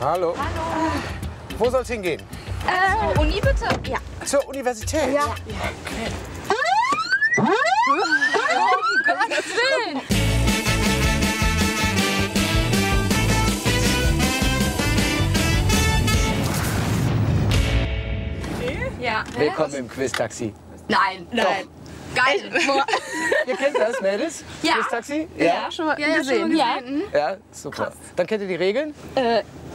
Hallo. Hallo. Wo soll es hingehen? Äh, Uni bitte. Ja. Zur Universität? Ja. Okay. Um Gottes Willen. Ja. Willkommen im Quiz-Taxi. Nein, nein. Geil. Ihr kennt das, Mädels? Ja. Quiz-Taxi? Ja, schon mal Ja, ja, gesehen. schon mal Ja. gesehen. Ja, super. Dann kennt ihr die Regeln?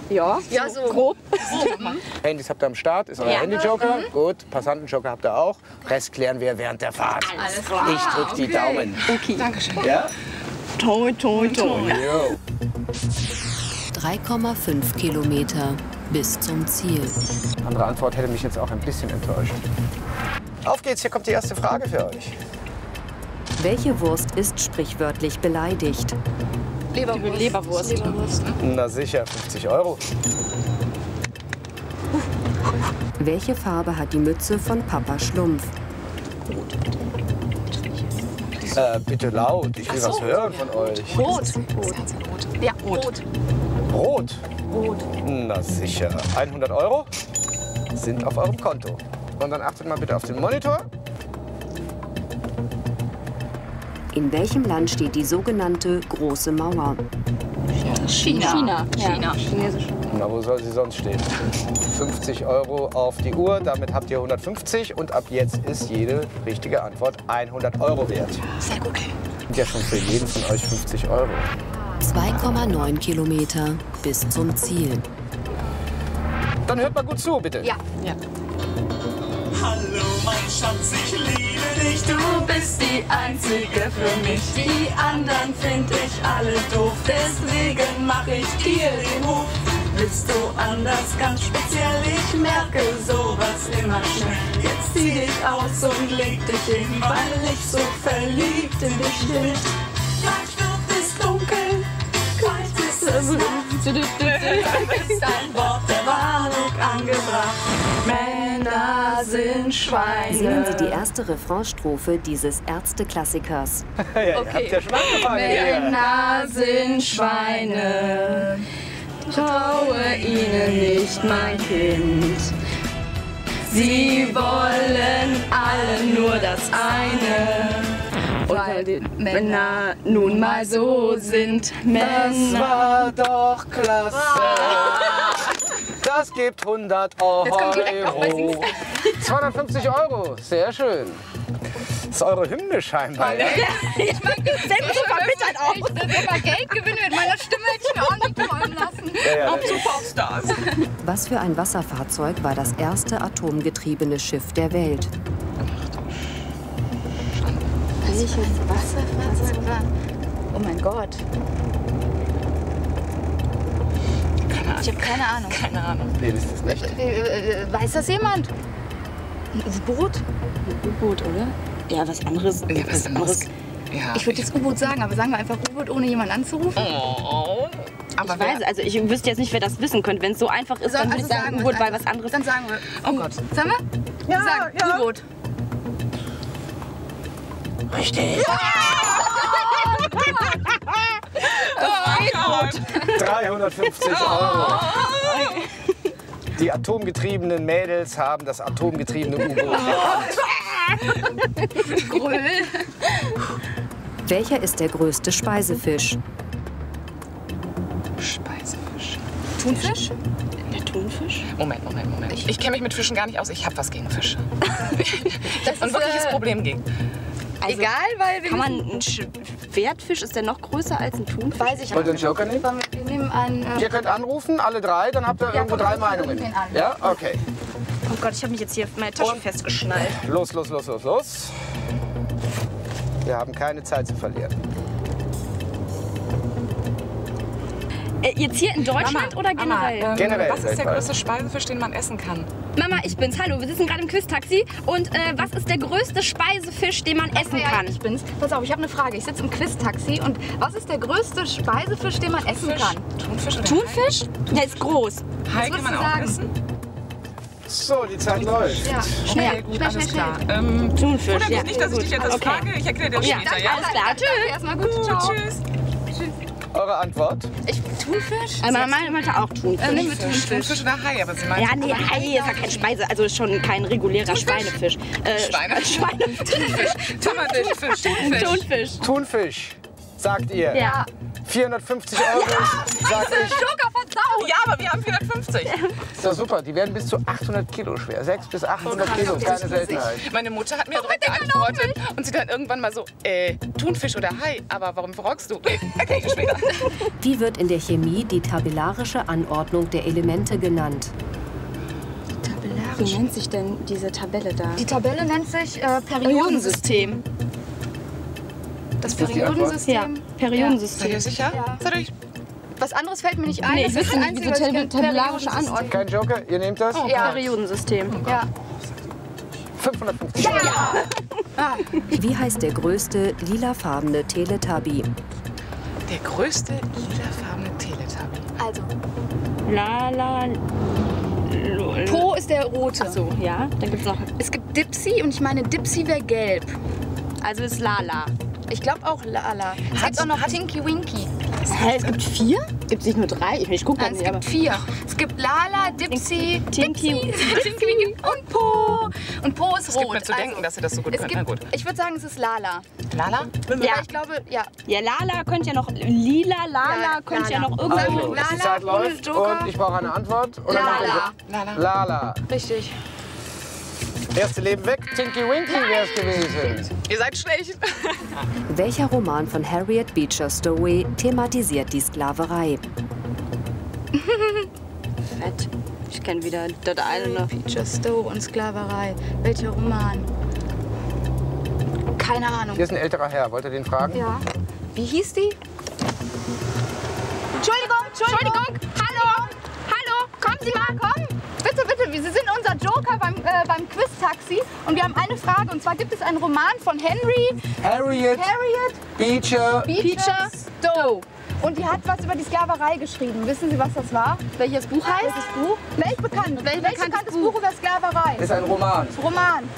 Ja. Ja, so. Grob. Handys habt ihr am Start, ist euer Ja. Handy-Joker. Gut, Passantenjoker habt ihr auch. Rest klären wir während der Fahrt. Alles klar. Ich drück die Daumen. Okay. Dankeschön. Ja? Toi, toi, toi. Jo. 3,5 Kilometer bis zum Ziel. Andere Antwort hätte mich jetzt auch ein bisschen enttäuscht. Auf geht's, hier kommt die erste Frage für euch. Welche Wurst ist sprichwörtlich beleidigt? Leberwurst. Leberwurst. Leberwurst. Na sicher, 50 Euro. Welche Farbe hat die Mütze von Papa Schlumpf? Äh, bitte laut, ich will was hören von euch. Rot. Ja, rot. Rot. Rot. Na sicher. 100 Euro sind auf eurem Konto. Und dann achtet mal bitte auf den Monitor. In welchem Land steht die sogenannte Große Mauer? China. China. China. Chinesisch. Na, wo soll sie sonst stehen? 50 Euro auf die Uhr, damit habt ihr 150 und ab jetzt ist jede richtige Antwort 100 Euro wert. Sehr gut. Sind ja schon für jeden von euch 50 Euro. 2,9 Kilometer bis zum Ziel. Dann hört mal gut zu, bitte. Ja. Hallo mein Schatz, ich liebe dich, du Du bist die einzige für mich. Die anderen find ich alle doof. deswegen mach ich dir den Hof. Bist du anders, ganz speziell, ich merke sowas immer schnell. Jetzt zieh dich aus und leg dich hin, weil ich so verliebt in dich bin. Gleich wird es dunkel, gleich ist es Nacht. ist ein Wort der Warnung angebracht. Männer sind Schweine. Singen Sie die erste Refrainstrophe dieses Ärzteklassikers. Ja, ihr habt ja schon angefangen hier. Männer sind Schweine. Traue ihnen nicht, mein Kind. Sie wollen alle nur das eine. Weil die Männer nun mal so sind. Das Männer. war doch klasse. Das gibt 100 Euro. 250 Euro, sehr schön. Das ist eure Hymne scheinbar. Ja? Ich will immer Geld gewinnen mit meiner Stimme, hätte ich mir auch nicht träumen lassen. Ja, ja, Popstars. Was für ein Wasserfahrzeug war das erste atomgetriebene Schiff der Welt? Welches Wasserfahrzeug war? Oh mein Gott. Ich habe keine Ahnung. Keine Ahnung. Nee, wisst es nicht. Äh, äh, weiß das jemand? Ein U-Boot? U-Boot, oder? Ja, was anderes. Ja, was anderes. Ja. Ich würde jetzt U-Boot sagen, aber sagen wir einfach U-Boot, ohne jemanden anzurufen. Oh. Aber Ich weiß, also ich wüsste jetzt nicht, wer das wissen könnte. Wenn es so einfach ist, dann würde ich sagen, U-Boot, es weil was anderes. Dann sagen wir. Oh Gott. Sagen wir? Ja, sagen, ja. U-Boot. Richtig. 350 Euro. Die atomgetriebenen Mädels haben das atomgetriebene U-Boot. Welcher ist der größte Speisefisch? Speisefisch. Thunfisch? Der Thunfisch? Moment, Moment, Moment. Ich kenne mich mit Fischen gar nicht aus. Ich habe was gegen Fische. Das Und ist, wirkliches äh, Problem gegen. Egal, weil wir Kann man einen Schwertfisch, ist der noch größer als ein Thunfisch? Weiß ich Wollt ihr einen nicht. Joker nehmen? Wir nehmen einen. Äh, Ihr könnt anrufen, alle drei, dann habt ihr irgendwo komm, drei Meinungen. den an. Ja, okay. Oh Gott, ich habe mich jetzt hier auf meine Tasche Und- festgeschnallt. Los, los, los, los, los. Wir haben keine Zeit zu verlieren. Jetzt hier in Deutschland oder generell? ähm, Generell was ist der größte Speisefisch, den man essen kann? Mama, ich bin's. Hallo, wir sitzen gerade im Quiz-Taxi. Und äh, was ist der größte Speisefisch, den man essen ja, kann? Ich bin's. Pass auf, ich habe eine Frage. Ich sitze im Quiz-Taxi und was ist der größte Speisefisch, den man essen kann? Thunfisch oder Thunfisch? Der ist groß. Hai? Kann man du auch sagen? essen? So, die Zeit läuft. Ja, Okay, gut, schnell, alles schnell, klar. schnell. Ähm, Thunfisch, wundert mich ja. nicht, dass ich dich jetzt das Okay. frage. Ich erkläre dir Ja, später, Danke, ja? alles klar. Tschüss. erstmal gut. Tschüss. Eure Antwort? Ich, Thunfisch? Also meine Mama meinte auch Thunfisch. Äh, nehmen wir Thunfisch. Thunfisch oder Hai, aber sie meint. ja, nee, Hai ist ja kein Speise, also schon kein regulärer Schweinefisch. Äh, Schweine. Schweinefisch. Thunfisch, Fisch, Thunfisch. Thunfisch. Thunfisch, sagt ihr. Ja. 450 Euro, sag ich. Joker versaut! Ja, aber wir haben 450. Ist doch super. Die werden bis zu 800 Kilo schwer. 6 bis 800 Kilo, keine Seltenheit. Meine Mutter hat mir direkt geantwortet und sie dann irgendwann mal so, äh, Thunfisch oder Hai, aber warum fragst du? Okay, später. Wie wird in der Chemie die tabellarische Anordnung der Elemente genannt? Wie nennt sich denn diese Tabelle da? Die Tabelle nennt sich äh, Periodensystem. Periodensystem. Das die Antwort? Periodensystem. Ja, Seid ihr sicher? Ja. Was anderes fällt mir nicht ein. Nee, Das ich ist wüsste nicht, Einzige, wieso tab- tabellarische Anordnung. Kein Joker, ihr nehmt das? Ja. Periodensystem. Ja. 550 Euro. Wie heißt der größte lilafarbene Teletubby? der größte lilafarbene Teletubby? Also, La la. lol. Po ist der rote. Ach so, ja. Dann gibt's noch. Es gibt Dipsy und ich meine, Dipsy wäre gelb. Also ist Lala. Ich glaube auch Lala. Es gibt auch noch Tinky Winky. Hä, es gibt vier? Gibt es nicht nur drei? Ich, ich guck Nein, mal es nicht, gibt vier. Es gibt Lala, Dipsy, Tinky- Dipsy, Tinky Winky und Po. Und Po ist Es rot. gibt mir zu denken, dass ihr das so gut es könnt. gibt, Na gut. Ich würde sagen, es ist Lala. Lala? Ja. Ja. Ich glaube, ja. Ja, Lala könnte ja noch. Lila, Lala Ja, könnte ja Lala. noch irgendwo. Also, Also, Lala die Zeit läuft und ich brauche eine Antwort. Oder Lala. Lala. Lala. Richtig. Erste Leben weg. Tinky Winky wäre es gewesen. Ihr seid schlecht. Welcher Roman von Harriet Beecher Stowe thematisiert die Sklaverei? Fett. Ich kenne wieder Dead Islander. Peter Stowe und Sklaverei. Welcher Roman? Keine Ahnung. Hier ist ein älterer Herr. Wollt ihr den fragen? Ja. Wie hieß die? Entschuldigung, Entschuldigung. Hallo. Hallo. Kommen Sie mal, komm. Joker beim, äh, beim Quiz-Taxi. Und wir haben eine Frage. Und zwar gibt es einen Roman von Henry Harriet Harriet Beecher. Beecher Stowe. Und die hat was über die Sklaverei geschrieben. Wissen Sie, was das war? Welches Buch heißt? Welches Buch? Welch bekannt? Welch bekanntes bekanntes Buch über Sklaverei? Ist ein Roman. Roman.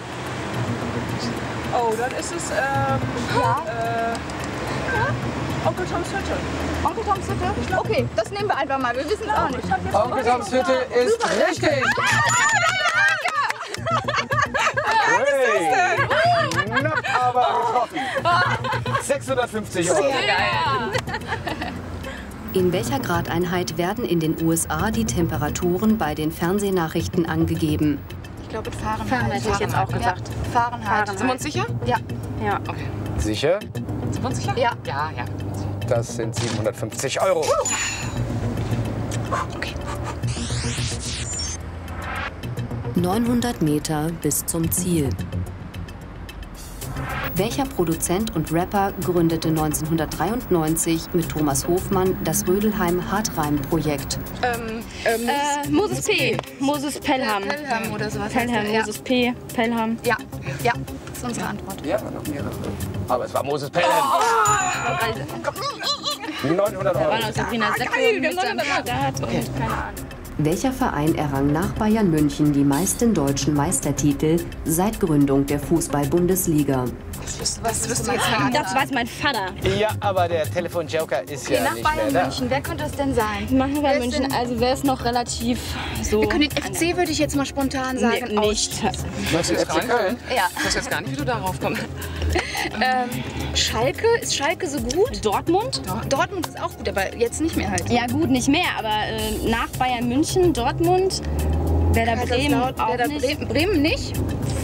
Oh, dann ist es, ähm, Ja. Onkel Toms Hütte. Onkel Toms Hütte? Okay, das nehmen wir einfach mal. Wir wissen es auch nicht. Onkel Toms Hütte ist richtig. 650 Euro. In welcher Gradeinheit werden in den USA die Temperaturen bei den Fernsehnachrichten angegeben? Ich glaube Fahrenheit. Fahrenheit hätte ich jetzt auch gesagt. Ja, Fahrenheit. Sind wir uns sicher? Ja. Ja. Sicher? Sind wir uns sicher? Ja. Ja, ja. Das sind 750 Euro. Okay. 900 Meter bis zum Ziel. Welcher Produzent und Rapper gründete 1993 mit Thomas Hofmann das Rödelheim Hartreim-Projekt? Ähm, ähm, Äh, Moses P. Moses Pelham. Pelham oder sowas. Pelham, er. Moses P. Pelham. Ja. ja, das ist unsere Antwort. Ja, noch mehrere. Aber es war Moses Pelham. 900 War Euro. noch Sabrina Seppel mit seinem Start und keine Ahnung. Welcher Verein errang nach Bayern München die meisten deutschen Meistertitel seit Gründung der Fußball-Bundesliga? Was wirst du jetzt sagen? Das weiß mein Vater. Ja, aber der Telefon-Joker ist Okay, ja nach nicht Bayern mehr da. München. Wer könnte es denn sein? Machen wir Wer bei ist München. Also wer ist noch relativ so. Wir können den FC, würde ich jetzt mal spontan sagen. Nee, nicht. Meinst du FC Köln? Ja. Ich weiß jetzt gar nicht, wie du darauf kommst. Ähm, Schalke? Ist Schalke so gut? Dortmund? Dortmund ist auch gut, aber jetzt nicht mehr halt. Ja gut, nicht mehr, aber äh, nach Bayern München, Dortmund, Werder Bremen auch nicht. Bremen, Bremen nicht?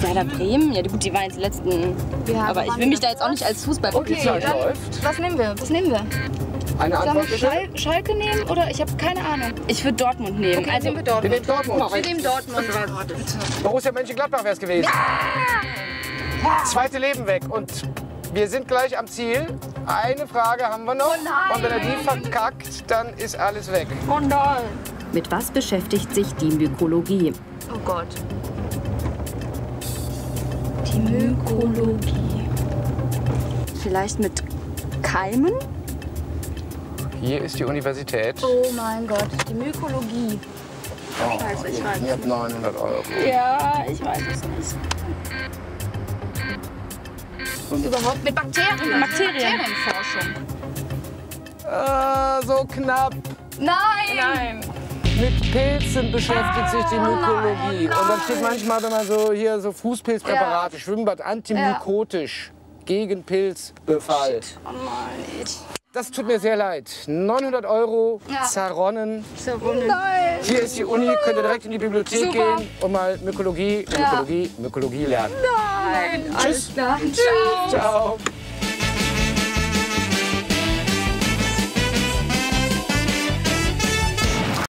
Werder Bremen? Ja gut, die waren jetzt die letzten. Ja, aber ich will mich da jetzt auch nicht als Fußball Okay, dann, läuft. was nehmen wir? Was nehmen wir? Eine Sollen Antwort wir bitte? Schal Schalke nehmen oder ich habe keine Ahnung. Ich würde Dortmund nehmen. Okay, also nehmen wir Dortmund. Wir nehmen Dortmund. Wir nehmen Dortmund. Borussia Mönchengladbach wäre es gewesen. Zweite Leben weg und wir sind gleich am Ziel. Eine Frage haben wir noch. und wenn er die verkackt, dann ist alles weg. Mit was beschäftigt sich die Mykologie? Oh Gott. Die Mykologie. Vielleicht mit Keimen? Hier ist die Universität. Oh mein Gott. Die Mykologie. Scheiße, ich weiß. Ihr habt 900 Euro. Ja, ich weiß es nicht. Und überhaupt mit Bakterien. Bakterien. Bakterienforschung. Ah, so knapp. Nein! Nein. Mit Pilzen beschäftigt sich die Mykologie. Und dann steht manchmal, wenn man so hier so Fußpilzpräparate, Schwimmbad, antimykotisch, gegen Pilzbefall. Das tut mir sehr leid. 900 Euro Ja. zerronnen. Nein! Hier ist die Uni, könnt ihr direkt in die Bibliothek Super. gehen und mal Mykologie, Mykologie, Mykologie lernen. Nein! Alles klar. Ciao.